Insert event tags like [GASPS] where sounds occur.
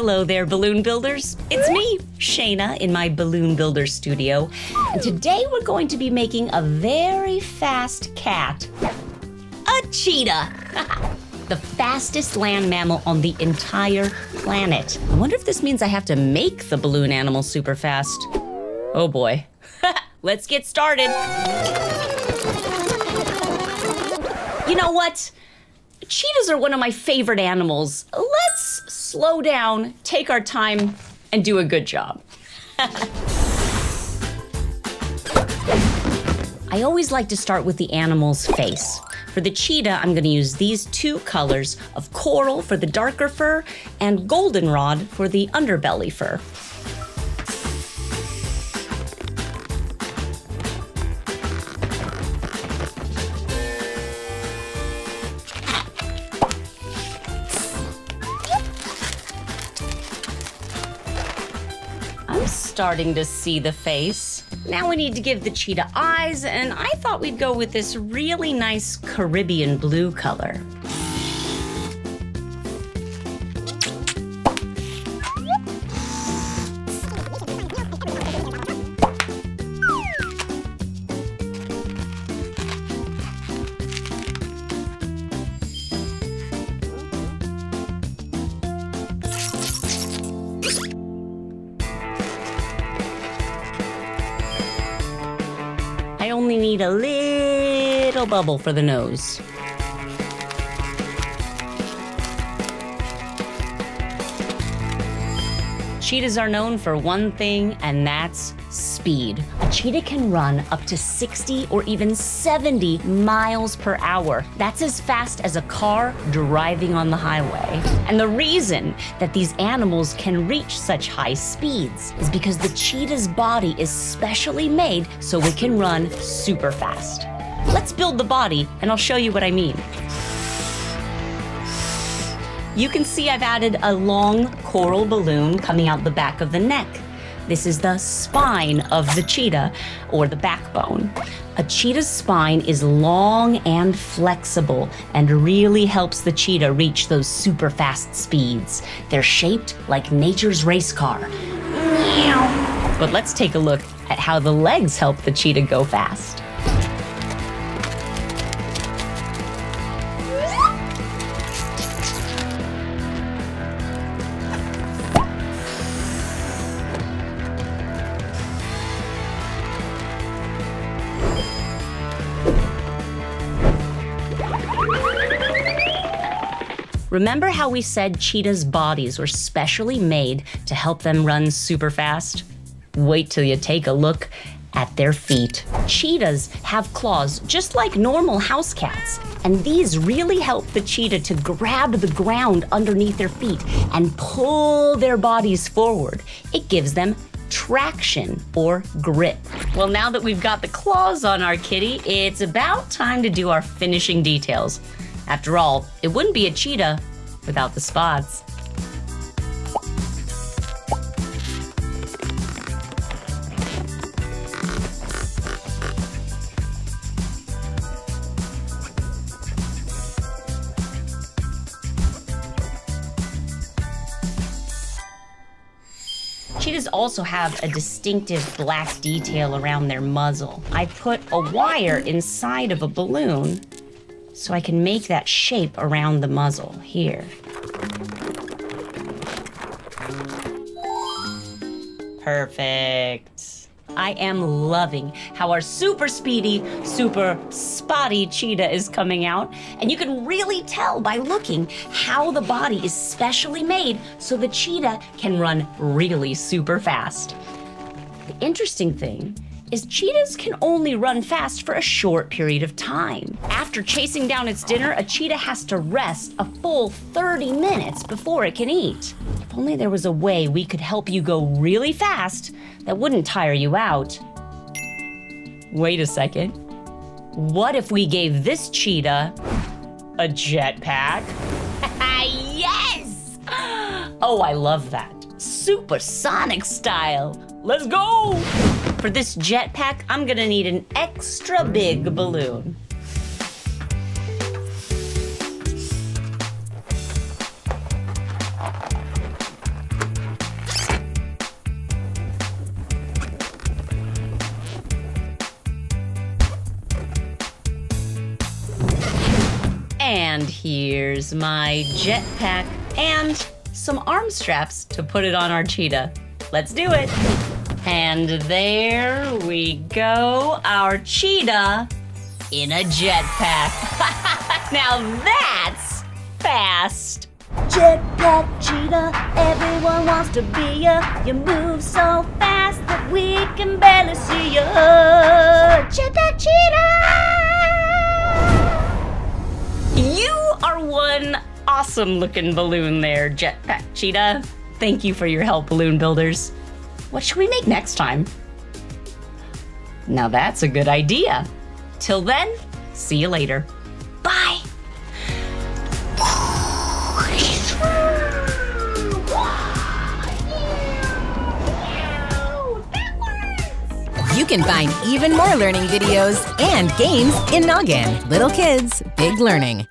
Hello there, balloon builders. It's me, Shana, in my balloon builder studio. And today we're going to be making a very fast cat a cheetah. [LAUGHS] the fastest land mammal on the entire planet. I wonder if this means I have to make the balloon animal super fast. Oh boy. [LAUGHS] Let's get started. You know what? Cheetahs are one of my favorite animals. Let's slow down, take our time, and do a good job. [LAUGHS] I always like to start with the animal's face. For the cheetah, I'm gonna use these two colors of coral for the darker fur and goldenrod for the underbelly fur. Starting to see the face. Now we need to give the cheetah eyes, and I thought we'd go with this really nice Caribbean blue color. Need a little bubble for the nose. Cheetahs are known for one thing, and that's speed. A cheetah can run up to 60 or even 70 miles per hour. That's as fast as a car driving on the highway. And the reason that these animals can reach such high speeds is because the cheetah's body is specially made so it can run super fast. Let's build the body, and I'll show you what I mean. You can see I've added a long coral balloon coming out the back of the neck. This is the spine of the cheetah, or the backbone. A cheetah's spine is long and flexible and really helps the cheetah reach those super fast speeds. They're shaped like nature's race car. But let's take a look at how the legs help the cheetah go fast. Remember how we said cheetahs' bodies were specially made to help them run super fast? Wait till you take a look at their feet. Cheetahs have claws just like normal house cats, and these really help the cheetah to grab the ground underneath their feet and pull their bodies forward. It gives them traction or grip. Well, now that we've got the claws on our kitty, it's about time to do our finishing details. After all, it wouldn't be a cheetah without the spots. Cheetahs also have a distinctive black detail around their muzzle. I put a wire inside of a balloon so I can make that shape around the muzzle here. Perfect. I am loving how our super speedy, super spotty cheetah is coming out. And you can really tell by looking how the body is specially made so the cheetah can run really super fast. The interesting thing is cheetahs can only run fast for a short period of time. After chasing down its dinner, a cheetah has to rest a full 30 minutes before it can eat. If only there was a way we could help you go really fast that wouldn't tire you out. Wait a second. What if we gave this cheetah a jetpack? [LAUGHS] yes! [GASPS] Oh, I love that. Supersonic style. Let's go! For this jetpack, I'm gonna need an extra big balloon. And here's my jetpack and some arm straps to put it on our cheetah. Let's do it! And there we go, our cheetah in a jetpack. [LAUGHS] now that's fast. Jetpack cheetah, everyone wants to be ya. You move so fast that we can barely see ya. Jetpack cheetah! You are one awesome looking balloon there, Jetpack cheetah. Thank you for your help, balloon builders. What should we make next time? Now that's a good idea. Till then, see you later. Bye. You can find even more learning videos and games in Noggin. Little kids, big learning.